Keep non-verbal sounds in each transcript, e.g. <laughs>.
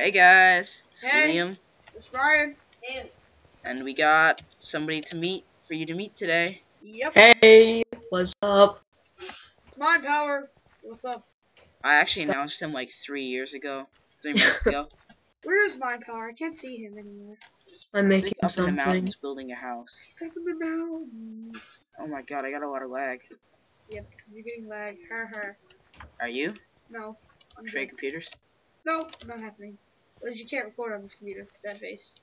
Hey guys, it's Hey. Liam, It's Brian. Hey. and we got somebody to meet for you to meet today. Yep. Hey, what's up? It's my power. What's up? I actually So- announced him like three years ago, three months ago. <laughs> Where is my power? I can't see him anymore. I'm He's making like up in the mountains building a house. He's up in the mountains. Oh my god, I got a lot of lag. Yep. You're getting lag. Her, her. Are you? No. I'm Trade good. computers? No, not happening. Because you can't record on this computer. Sad face.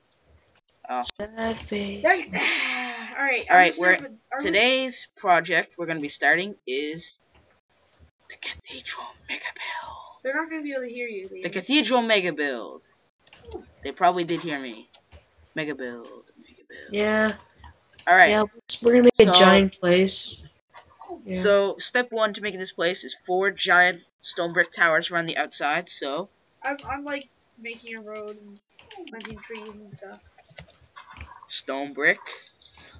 Oh. Sad face. <sighs> All right. All right, we're- Today's project we're gonna be starting is the Cathedral Mega Build. They're not gonna be able to hear you. Liam. The Cathedral Mega Build. They probably did hear me. Mega Build. Mega Build. Yeah, Alright. yeah. We're gonna make So- a giant place. Yeah. So, step one to making this place is four giant stone brick towers around the outside. So, I'm, I'm like making a road and planting trees and stuff. stone brick.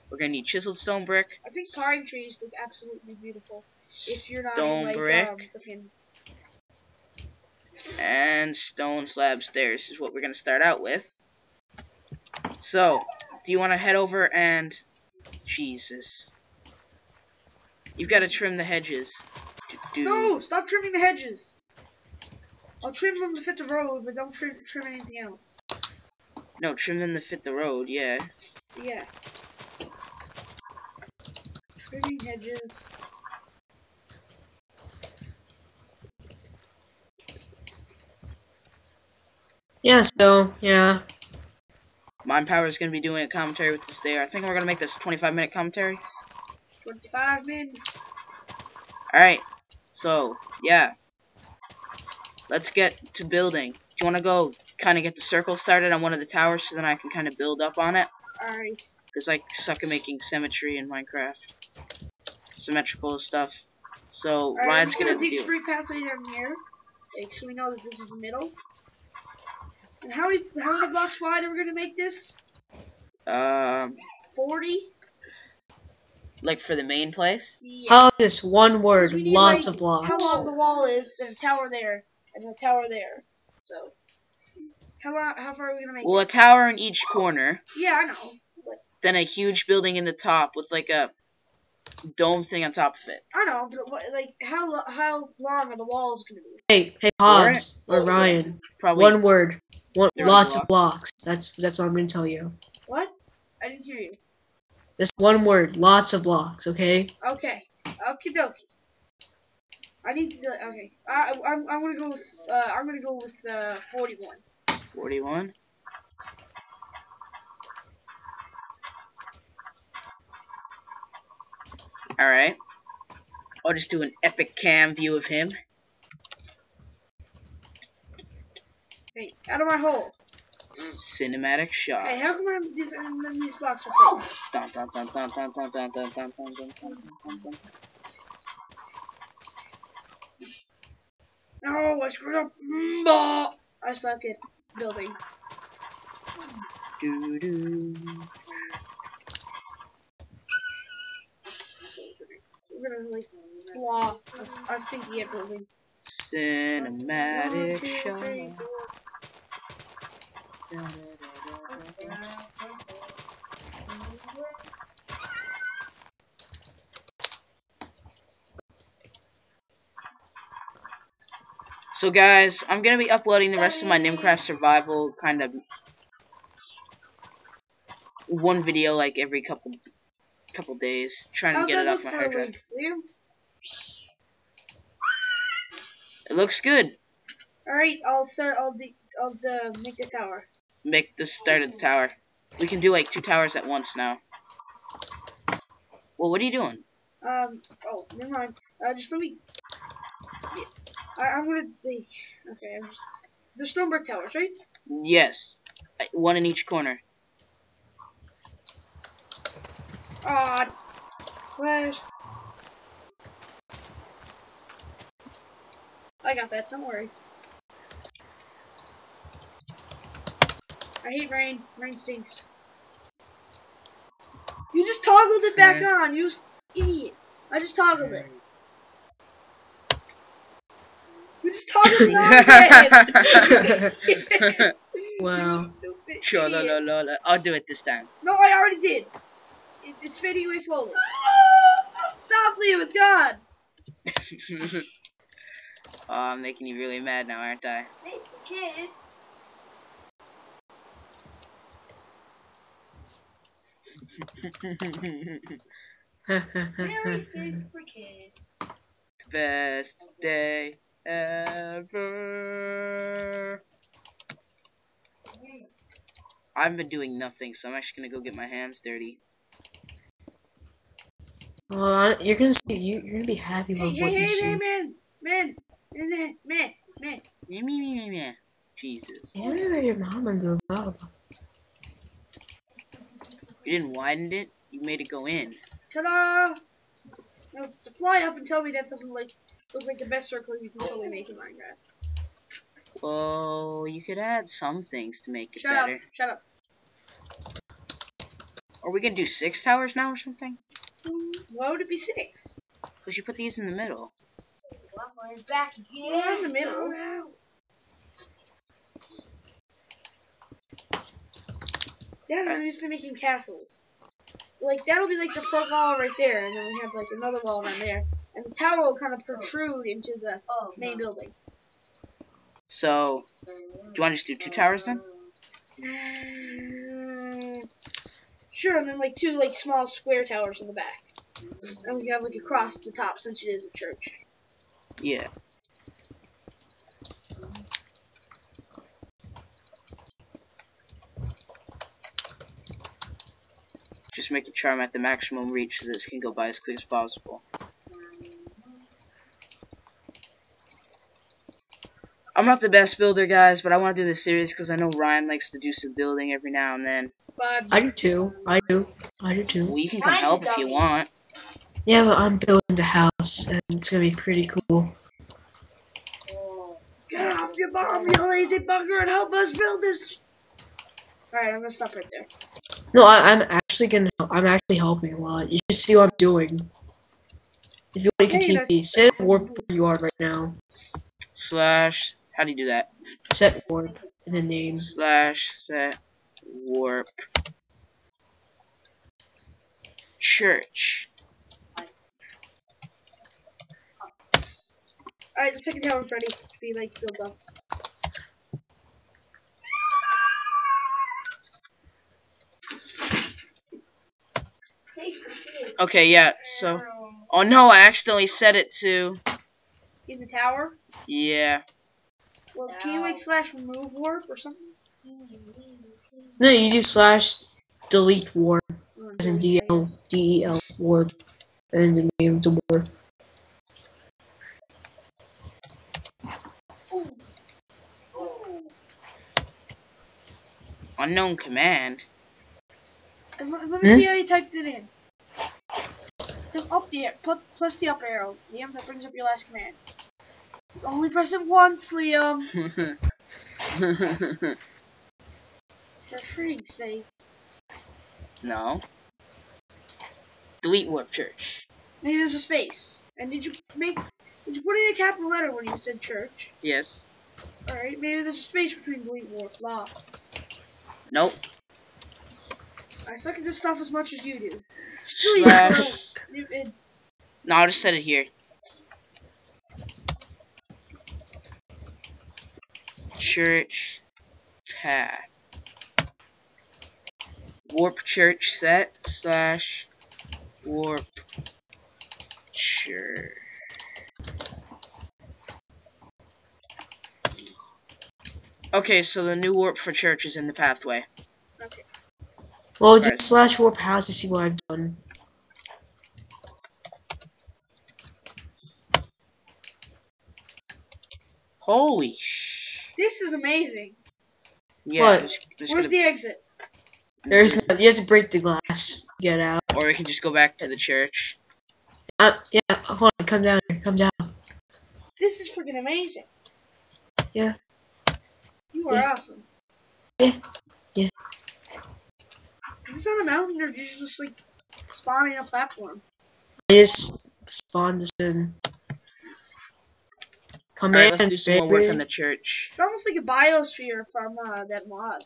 We're gonna need chiseled stone brick, I think pine trees look absolutely beautiful. If you're not Stone like brick. um, fucking and stone slab stairs is what we're gonna start out with. So, do you want to head over and Jesus? You've got to trim the hedges. Do- do- No, stop trimming the hedges. I'll trim them to fit the road, but don't trim, trim anything else. No, trim them to fit the road. Yeah. Yeah. Trimming hedges. yeah. So yeah. Mind Power is gonna be doing a commentary with this there. I think we're gonna make this 25 minute commentary. 25 minutes. Alright, so, yeah. Let's get to building. Do you want to go kind of get the circle started on one of the towers so then I can kind of build up on it? Alright. Because I suck at making symmetry in Minecraft. Symmetrical stuff. So, Alright, Ryan's I'm gonna dig do straight pathway down here. Like, so we know that this is the middle. And how many, how many blocks wide are we gonna make this? Um, 40? like for the main place? Yeah. How about this one word? We need, Lots like, of blocks. How long the wall is, the tower there, and a tower there. So, how long, how far are we gonna make Well, it? a tower in each corner, Yeah, I know. But then a huge building in the top with like a dome thing on top of it. I know, but what, like, how how long are the walls gonna be? Hey, hey, Hobbs or Ryan. Probably One word. One, Thirty lots of blocks. That's that's all I'm gonna tell you. What? I didn't hear you. This one word. Lots of blocks. Okay. Okay. Okie dokie. I need to. Okay. I, I'm I'm gonna go with uh I'm gonna go with uh 41. 41. Alright. I'll just do an epic cam view of him. Hey, out of my hole. Cinematic shot. Hey, how come I'm, these um, these blocks are? Dun, dun, dun, dun, dun, dun, dun, dun, dun, dun, dun, dun, dun, No, I screwed up. Mm, I suck at Building. Doo -doo. We're gonna like flaw a, a stinky at building. Cinematic shot. So guys, I'm gonna be uploading the rest of my Nimcraft survival kind of one video like every couple couple days, trying to How's get it off my hard drive. It looks good. All right, I'll start. I'll de- I'll uh, make the tower. Make the start of the tower. We can do like two towers at once now. Well, what are you doing? Um. Oh, never mind. Uh, just let me. I, I'm gonna. The, okay. I'm just. The stone brick towers, right? Yes, one in each corner. Ah. Slash. I got that. Don't worry. I hate rain. Rain stinks. You just toggled it back on. You idiot. I just toggled it. You just toggled wow. Stupid sure, la, idiot. la, la, la. I'll do it this time. No, I already did. It, it's fading away slowly. Stop, Leo. It's gone. <laughs> oh, I'm making you really mad now, aren't I? Hey, kid. Everything for kids. Best day ever. I've been doing nothing, so I'm actually gonna go get my hands dirty. well, you're gonna see. You, you're gonna be happy Hey, with hey, what hey, you man, see. man, man, man, man, man, man. Meh, meh. Jesus. Yeah, your mom and the blah. You didn't widen it, you made it go in. Ta-da! Now, to fly up and tell me that doesn't like look like the best circle you can totally make in Minecraft. Well, you could add some things to make it Shut better. up! Shut up! Are we gonna do six towers now or something? Why would it be six? Because you put these in the middle. back again. We're in the middle. Yeah, I'm used to making castles. Like that'll be like the front wall right there, and then we have like another wall around there, and the tower will kind of protrude into the main building. So, do you want to just do two towers then? Mm, Sure, and then like two like small square towers in the back, and we have like a cross at the top since it is a church. Yeah. Just make the charm at the maximum reach so this can go by as quick as possible. I'm not the best builder, guys, but I want to do this series because I know Ryan likes to do some building every now and then. But I do too. I do. I do too. Well, you can come Ryan's help if you want. Yeah, but I'm building the house, and it's gonna be pretty cool. get off your bomb, you lazy bugger, and help us build this. All right, I'm gonna stop right there. No, I, I'm actually gonna. I'm actually helping a lot. You should see what I'm doing. If you want, you Hey, can that's- TP. Set warp where you are right now. Slash, how do you do that? Set warp in the name. slash set warp church. All right, the second tower's ready to be like built up. Okay, yeah, so. Oh no, I accidentally set it to. In the tower. Yeah. Well, can you like slash remove warp or something? No, you do slash delete warp Or as in delete DL DEL warp, and the name of the warp. Unknown command. Let, let me Hmm? see how you typed it in. Just up the put plus the up arrow. Liam, that brings up your last command. Only press it once, Liam. <laughs> For freak's sake. no. Delete warp church. Maybe there's a space. And did you make? Did you put in a capital letter when you said church? Yes. All right. Maybe there's a space between delete warp. Blah. Nope. I suck at this stuff as much as you do. Really Slash. gross. It- it- No, I'll just set it here. Church path. Warp church set slash warp church. Okay, so the new warp for church is in the pathway. okay. Well, do Alright. slash warp house to see what I've done. Holy sh! This is amazing. Yeah. What? there's- there's Where's gonna- the exit? There's no, you have to break the glass. Get out. Or we can just go back to the church. Uh, yeah, hold on, come down here, come down. This is freaking amazing. Yeah. You are Yeah. awesome. Yeah. Yeah. Is this on a mountain or did you just like spawning a platform? I just spawned this in. Command, Alright, let's do some more work baby. on the church. It's almost like a biosphere from uh, that mod.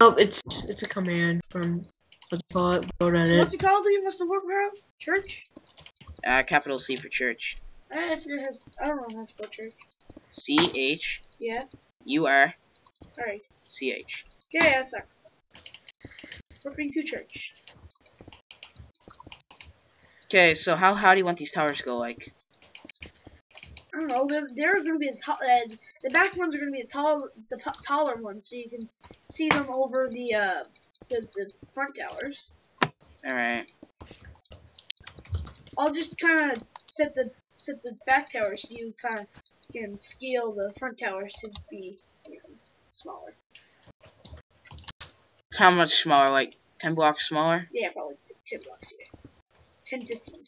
No, it's it's a command from what's it called? Wrote on So it. what's it called? What's the word for it? Church? Uh, capital C for church. I forget it has. I don't know how to spell church. C H Yeah. U R All right. C H. Okay, that's that. Working to church. Okay, so how how do you want these towers to go like? I don't know. They're, they're going to be the top. Uh, the back ones are going to be the tall, the p- taller ones, so you can see them over the uh, the, the front towers. Alright. I'll just kind of set the set the back towers so you kind of can scale the front towers to be you know, smaller. How much smaller? Like ten blocks smaller? Yeah, probably 10 blocks here. 10, 15.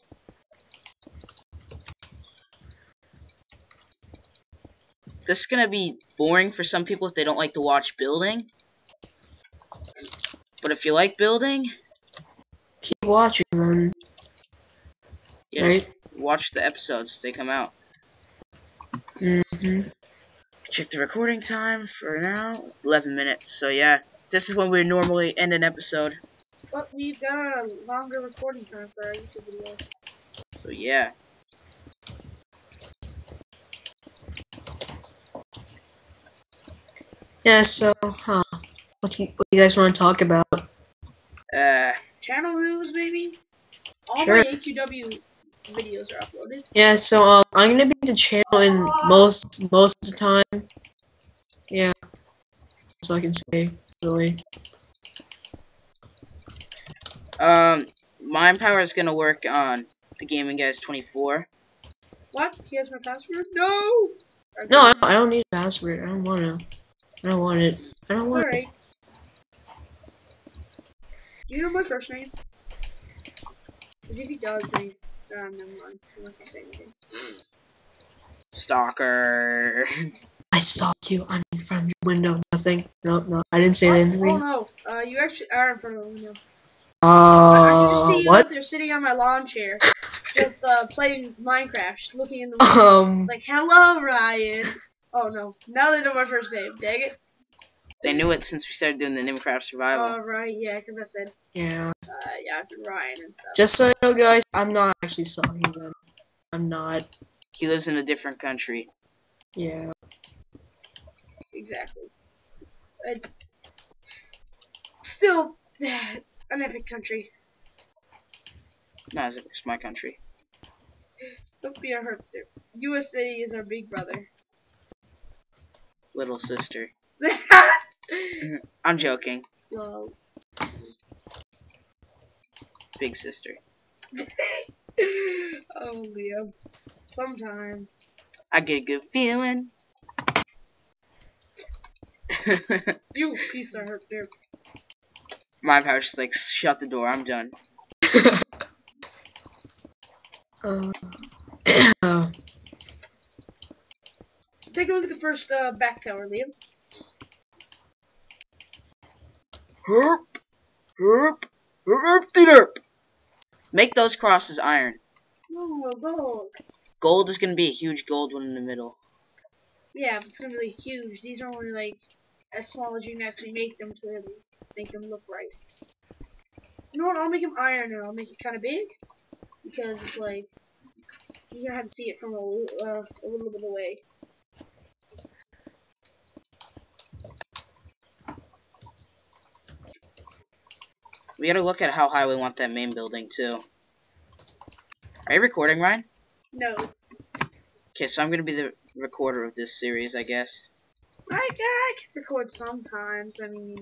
This is gonna be boring for some people if they don't like to watch building. But if you like building, Keep watching them, yeah, right? just watch the episodes as they come out. hmm Check the recording time for now. It's 11 minutes. So yeah, this is when we normally end an episode. But we've got a longer recording time for our YouTube videos. So yeah. Yeah. So, huh? What do you, what do you guys want to talk about? Uh, Channel news, maybe? All Sure. my AQW videos are uploaded. Yeah. So, um, I'm gonna be the channel in most most of the time. Yeah. All I can say. Really. um, Mind Power is gonna work on the Gaming Guys 24. What? He has my password? No! No, I don't, I don't need a password. I don't want to. I don't want it. I don't want it. Alright. Do you know my first name? 'Cause if he does, then uh, never mind. I'm not gonna say anything. Stalker. I stalked you. I'm in front of your window. Nothing. No, no. I didn't say Oh, anything. oh no, uh, you actually are in front of the window. I can just Uh, see you what? out there sitting on my lawn chair, just uh, playing Minecraft, just looking in the <laughs> window. Um. like, hello, Ryan. Oh no, now they know my first name. Dang it. They knew it since we started doing the Nimcraft Survival. Oh right, yeah, because I said, Yeah. uh, yeah, I've been Ryan and stuff. Just so you know, guys, I'm not actually stalking them. I'm not. he lives in a different country. Yeah. Exactly. But still, <sighs> an epic country. Not as if it's my country. Don't be a hurt there. USA is our big brother. Little sister. <laughs> I'm joking. Big sister. <laughs> oh, Liam. Sometimes. I get a good feeling. <laughs> You piece of hurt there. My power's just like, shut the door, I'm done. Uh, Take a look at the first uh, back tower, Liam. Herp, herp, herp, derp. Make those crosses iron. Oh, gold. Gold is gonna be a huge gold one in the middle. Yeah, it's gonna be like, huge. These are only like as small as you can actually make them to really make them look right. You know what? I'll make them iron and I'll make it kind of big because it's like you're gonna have to see it from a, uh, a little bit away. We gotta look at how high we want that main building too. Are you recording, Ryan? No, Okay, so I'm gonna be the recorder of this series, I guess. I, I can record sometimes. I mean,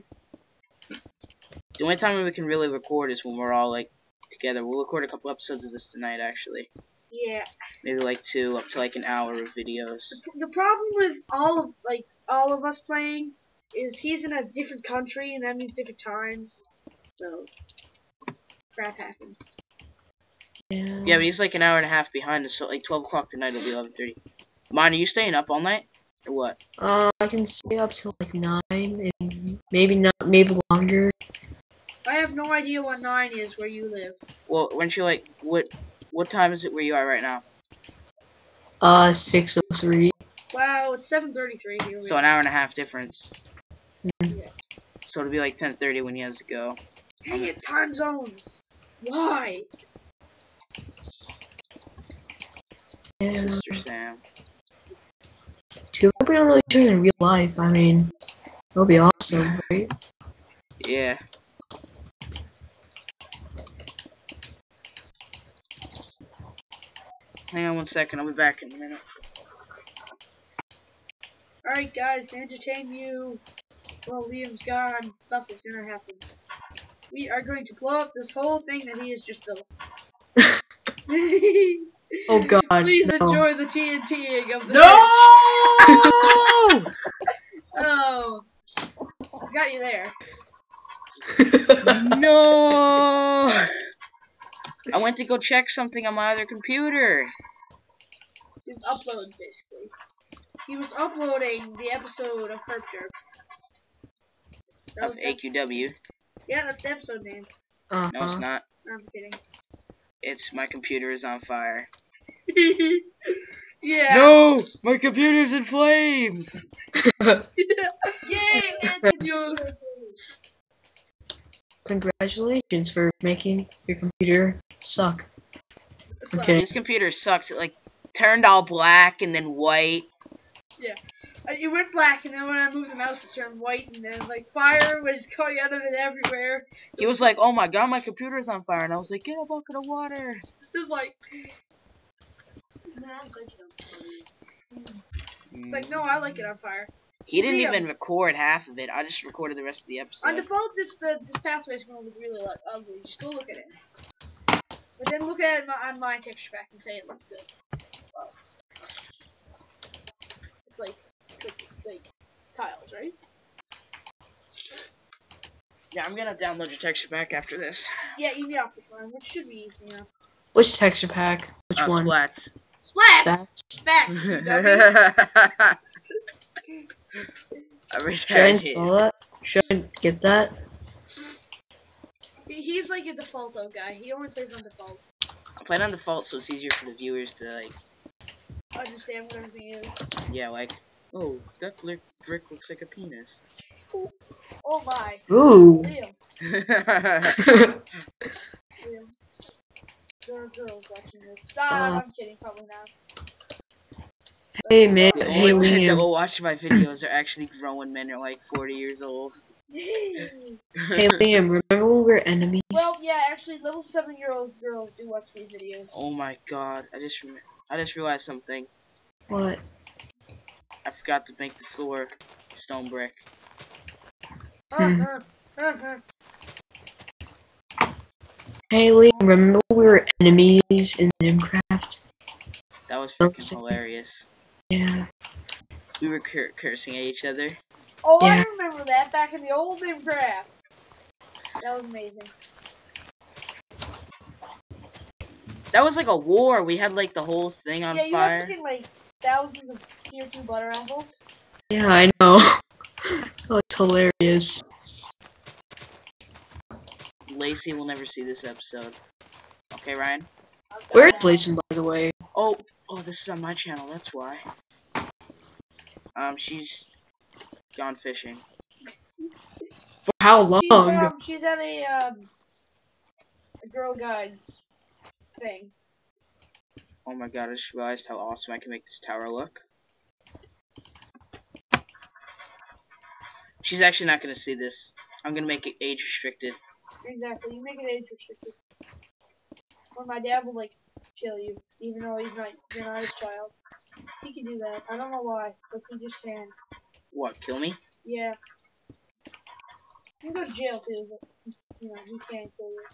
The only time we can really record is when we're all like together. We'll record a couple episodes of this tonight, actually. yeah. Maybe like two, up to like an hour of videos. The, the problem with all of like all of us playing is he's in a different country and that means different times. So crap happens. yeah. Yeah, but he's like an hour and a half behind us, so like 12 o'clock tonight will be 11.30. Mine, are you staying up all night? Or what? Uh, I can stay up till like nine, and maybe not, maybe longer. I have no idea what nine is where you live. Well, weren't you like, what what time is it where you are right now? Uh, six oh three. Wow, it's 7:33 here. So an hour and a half difference. Yeah. So it'll be like 10:30 when he has to go. Dang it, time zones. Why? Yeah. Sister Sam. Too bad we don't really do it in real life. I mean, it'll be awesome, right? Yeah. Hang on one second, I'll be back in a minute. Alright, guys, to entertain you, while Liam's gone, stuff is gonna happen. We are going to blow up this whole thing that he has just built. <laughs> Oh God, <laughs> Please no. enjoy the TNTing of the No! pitch. <laughs> Oh. Got you there. no! I went to go check something on my other computer. His upload, basically. He was uploading the episode of Herp Jerk. Of AQW. Yeah, that's the episode name. Uh-huh. No, it's not. I'm kidding. It's my computer is on fire. <laughs> yeah. No! My computer's in flames! <laughs> Yay, Congratulations for making your computer suck. Okay. This computer sucks. It like turned all black and then white. Uh, Uh, it went black, and then when I moved the mouse, it turned white, and then like fire was coming out of it everywhere. He was like, "Oh my god, my computer's on fire," and I was like, "Get a bucket of water." It was like, it's like, no, I like it on fire. He didn't even record half of it. I just recorded the rest of the On episode. default, this the this pathway is gonna look really like ugly. Just go look at it. But then look at it my, on my texture pack and say it looks good. Wow. It's like, like, like tiles, right? Yeah, I'm gonna download your texture pack after this. Yeah, easy Optic one, which should be easy enough. Which texture pack? Which Uh, one? Splats. Splats! That's Facts! you dummy. <laughs> I already should I had it. install that? Should I get that? He- He's like a defaulto guy. He only plays on default. I played on default, so it's easier for the viewers to like, Understand what everything is. yeah, like, oh, that brick brick looks like a penis. Oh my. Ooh. Liam. Liam. <laughs> There are girls watching this. Stop! Uh. I'm kidding. Probably not. hey man, the hey only ones that Liam. will watch my videos are actually grown men are like 40 years old. Hey Liam, remember when we were enemies? well, yeah, actually, level seven year old girls do watch these videos. oh my god, I just rem- I just realized something. What? I forgot to make the floor stone brick. Hmm. <laughs> Hey Liam, remember we were enemies in Minecraft? That was Don't freaking hilarious. Yeah. We were cur- cursing at each other. Oh, I remember that back in the old Minecraft. That was amazing. That was like a war. We had like the whole thing on yeah, you fire. have to get like thousands of tier two butter apples. Yeah, I know. <laughs> oh, it's hilarious. Lacey will never see this episode. Okay, Ryan. I've Where's that. Layson, by the way? Oh, oh, this is on my channel. That's why. Um, she's gone fishing. For how long? She's, um, she's at a um a girl guides thing. Oh my god, I just realized how awesome I can make this tower look. She's actually not gonna see this. I'm gonna make it age restricted. Exactly. You make it age restricted. Or my dad will like kill you, even though he's not you're not his child. He can do that. I don't know why, but he just can. What, kill me? Yeah. You can go to jail too, but you know, he can't kill you.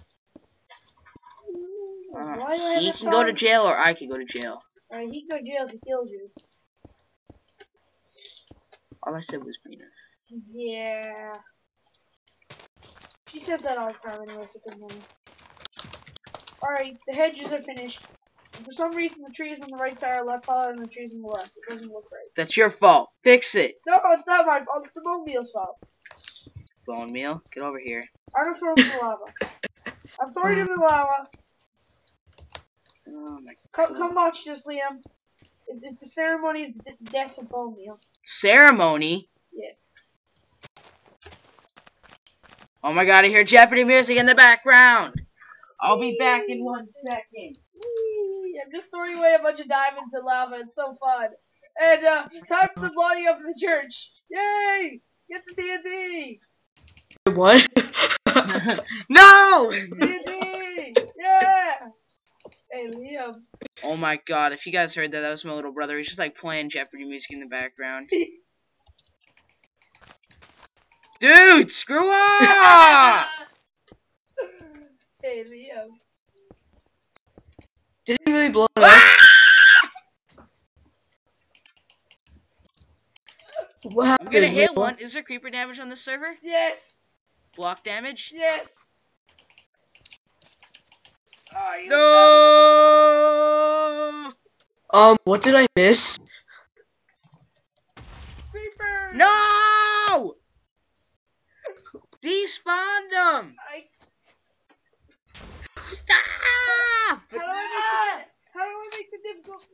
Uh, Why do I have he can go to jail or I can go to jail. Alright, he can go to jail if he kills you. All I said was penis. Yeah. She says that all the time anyway, so good morning. Alright, the hedges are finished. And for some reason, the trees on the right side are left taller than the trees on the left. It doesn't look right. That's your fault. Fix it. No, it's not my fault. It's the bone meal's fault. Bone meal, get over here. I'm gonna throw him in the lava. <laughs> I'm throwing him in the lava. Oh my Come, come watch this, Liam. It- It's the ceremony of the death of bone meal. Ceremony. Yes. Oh my god, I hear Jeopardy music in the background. I'll be back in one second. Whee! I'm just throwing away a bunch of diamonds in lava. It's so fun. And uh, time for the blowing up of the church. Yay! Get the TNT! What? <laughs> no! TNT! Yeah! Hey, Liam. Oh my god, if you guys heard that, that was my little brother. He's just like playing Jeopardy music in the background. <laughs> Dude, screw up! <laughs> hey, Leo. Did he really blow it up? <laughs> What I'm gonna hit Liam? one. Is there creeper damage on this server? Yes! Block damage? Yes! Oh, No! Um, what did I miss? creeper! No! Despawn them! I, Stop! how do I make the, how do I make the difficult?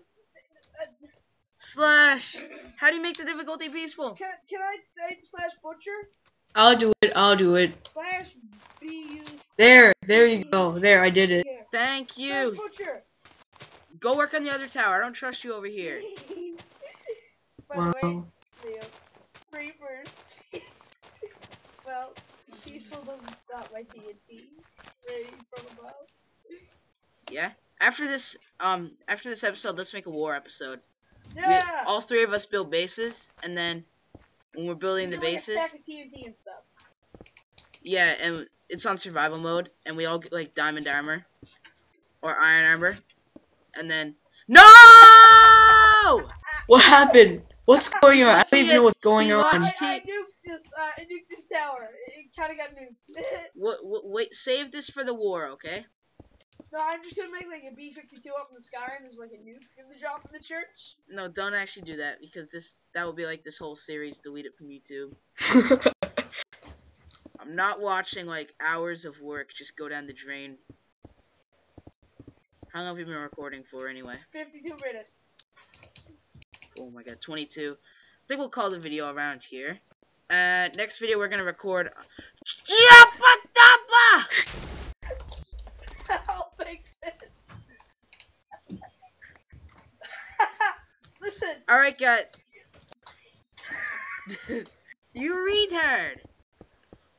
Slash. How do you make the difficulty peaceful? Can, can I type slash butcher? I'll do it. I'll do it. Slash B U There, there you go. There, I did it. here. Thank Slash you. butcher. Go work on the other tower. I don't trust you over here. <laughs> By the way, Wow. Leo, creepers. well, peaceful doesn't stop my TNT. Ready from above. Yeah. After this, um, after this episode, let's make a war episode. We- Yeah. all three of us build bases, and then when we're building the Do like a bases, stack of TNT and stuff. yeah, and it's on survival mode, and we all get like diamond armor or iron armor, and then no! What happened? What's going on? I don't even know what's going He I, on. I, I nuked this. Uh, I nuked this tower. It, kind of got nuked. Wait, wait, save this for the war, okay? no, I'm just gonna make like a B-52 up in the sky, and there's like a nuke in the drop in the church. No, don't actually do that because this that would be like this whole series. Delete it from YouTube. <laughs> I'm not watching like hours of work just go down the drain. How long have you been recording for anyway? 52 minutes. Oh my god, 22. I think we'll call the video around here. Uh, next video we're gonna record. Japatapa! I'll fix it. Listen, Alright, guys. <laughs> you retard!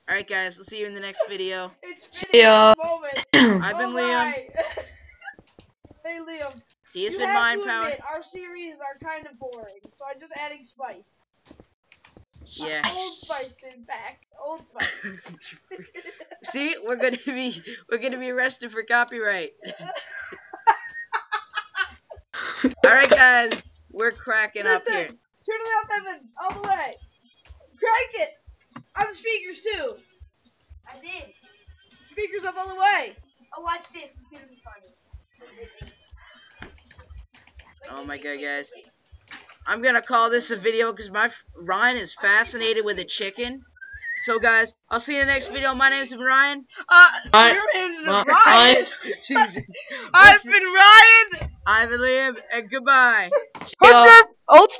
Alright, guys, we'll see you in the next video. it's See ya. at the moment. <clears throat> I've been Oh Liam. <laughs> hey Liam, He has you been Mind to Power. our series are kind of boring, so I'm just adding spice. Yeah. Old spice, in fact. Old spice. <laughs> See, we're gonna be we're gonna be arrested for copyright. <laughs> Alright, guys, we're cracking up here. turn it up, Evan, all the way. Crank it. On the speakers too. I did. Speakers up all the way. Oh, watch this. It's gonna be funny. Oh my god, guys. I'm gonna call this a video because my Ryan is fascinated with a chicken. So, guys, I'll see you in the next video. My name's Ryan. Uh, Ryan- your name's Ryan- Ryan. Jesus. I've been Ryan. I've been Liam, and goodbye. <laughs> See ya. Old